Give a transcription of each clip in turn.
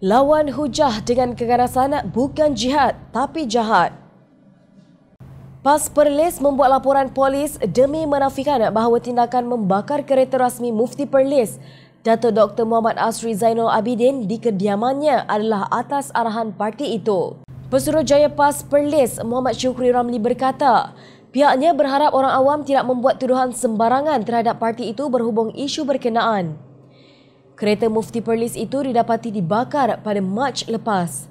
Lawan hujah dengan keganasan bukan jihad tapi jahat. PAS Perlis membuat laporan polis demi menafikan bahawa tindakan membakar kereta rasmi Mufti Perlis Dato Dr. Muhammad Asri Zainul Abidin di kediamannya adalah atas arahan parti itu. Pesuruhjaya PAS Perlis Muhammad Syukri Ramli berkata, pihaknya berharap orang awam tidak membuat tuduhan sembarangan terhadap parti itu berhubung isu berkenaan. Kereta Mufti Perlis itu didapati dibakar pada Mac lepas.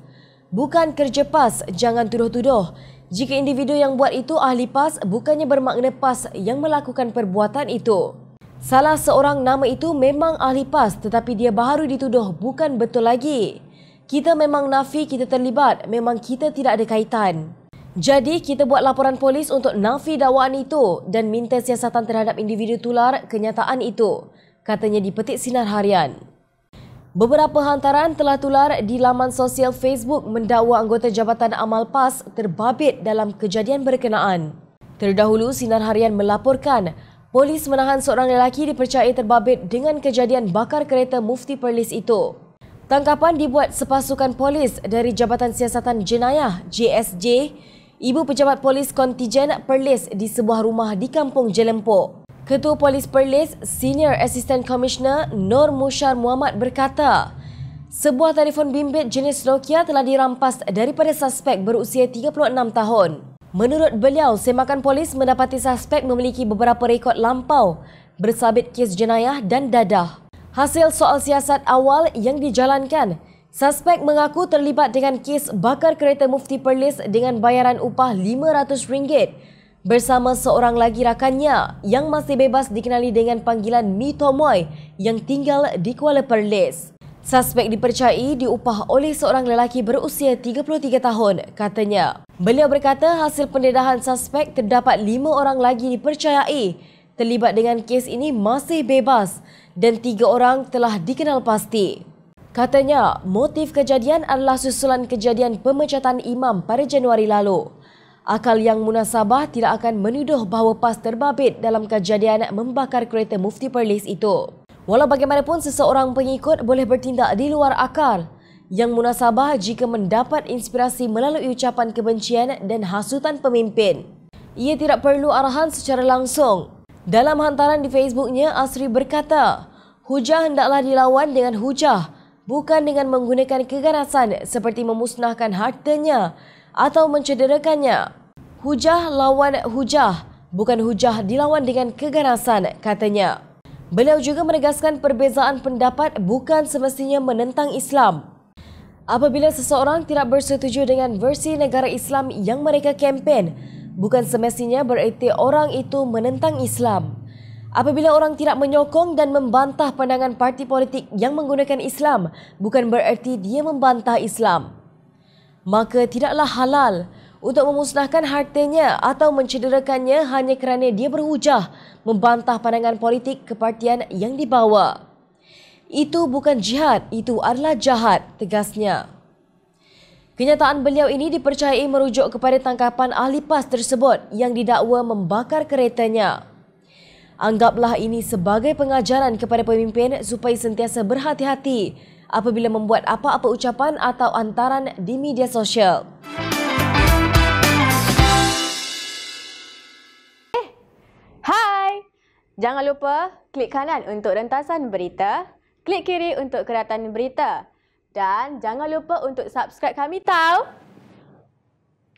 Bukan kerja PAS, jangan tuduh-tuduh. Jika individu yang buat itu ahli PAS, bukannya bermakna PAS yang melakukan perbuatan itu. Salah seorang nama itu memang ahli PAS tetapi dia baru dituduh bukan betul lagi. Kita memang nafi kita terlibat, memang kita tidak ada kaitan. Jadi kita buat laporan polis untuk nafi dakwaan itu dan minta siasatan terhadap individu tular kenyataan itu katanya di petik sinar harian. Beberapa hantaran telah tular di laman sosial Facebook mendakwa anggota Jabatan Amal PAS terbabit dalam kejadian berkenaan. Terdahulu, Sinar Harian melaporkan polis menahan seorang lelaki dipercayai terbabit dengan kejadian bakar kereta Mufti Perlis itu. Tangkapan dibuat sepasukan polis dari Jabatan Siasatan Jenayah JSJ, Ibu Pejabat Polis Kontijen Perlis di sebuah rumah di Kampung Jelempok. Ketua Polis Perlis, Senior Assistant Commissioner Nur Mushar Muhammad berkata, sebuah telefon bimbit jenis Nokia telah dirampas daripada suspek berusia 36 tahun. Menurut beliau, semakan polis mendapati suspek memiliki beberapa rekod lampau bersabit kes jenayah dan dadah. Hasil soal siasat awal yang dijalankan, suspek mengaku terlibat dengan kes bakar kereta Mufti Perlis dengan bayaran upah RM500 bersama seorang lagi rakannya yang masih bebas dikenali dengan panggilan Mi Tomoy yang tinggal di Kuala Perlis. Suspek dipercayai diupah oleh seorang lelaki berusia 33 tahun, katanya. Beliau berkata hasil pendedahan suspek terdapat lima orang lagi dipercayai terlibat dengan kes ini masih bebas dan tiga orang telah dikenal pasti. Katanya, motif kejadian adalah susulan kejadian pemecatan imam pada Januari lalu. Akal yang munasabah tidak akan menuduh bahawa PAS terbabit dalam kejadian membakar kereta Mufti Perlis itu. Walau bagaimanapun, seseorang pengikut boleh bertindak di luar akal. Yang munasabah jika mendapat inspirasi melalui ucapan kebencian dan hasutan pemimpin. Ia tidak perlu arahan secara langsung. Dalam hantaran di Facebooknya, Asri berkata, hujah hendaklah dilawan dengan hujah, bukan dengan menggunakan keganasan seperti memusnahkan hartanya atau mencederakannya. Hujah lawan hujah, bukan hujah dilawan dengan keganasan, katanya. Beliau juga menegaskan perbezaan pendapat bukan semestinya menentang Islam. Apabila seseorang tidak bersetuju dengan versi negara Islam yang mereka kempen, bukan semestinya bererti orang itu menentang Islam. Apabila orang tidak menyokong dan membantah pandangan parti politik yang menggunakan Islam, bukan bererti dia membantah Islam. Maka tidaklah halal untuk memusnahkan hartanya atau mencederakannya hanya kerana dia berhujah membantah pandangan politik kepartian yang dibawa. Itu bukan jihad, itu adalah jahat, tegasnya. Kenyataan beliau ini dipercayai merujuk kepada tangkapan ahli PAS tersebut yang didakwa membakar keretanya. Anggaplah ini sebagai pengajaran kepada pemimpin supaya sentiasa berhati-hati apabila membuat apa-apa ucapan atau antaran di media sosial. Jangan lupa klik kanan untuk rentasan berita, klik kiri untuk keratan berita dan jangan lupa untuk subscribe kami tahu.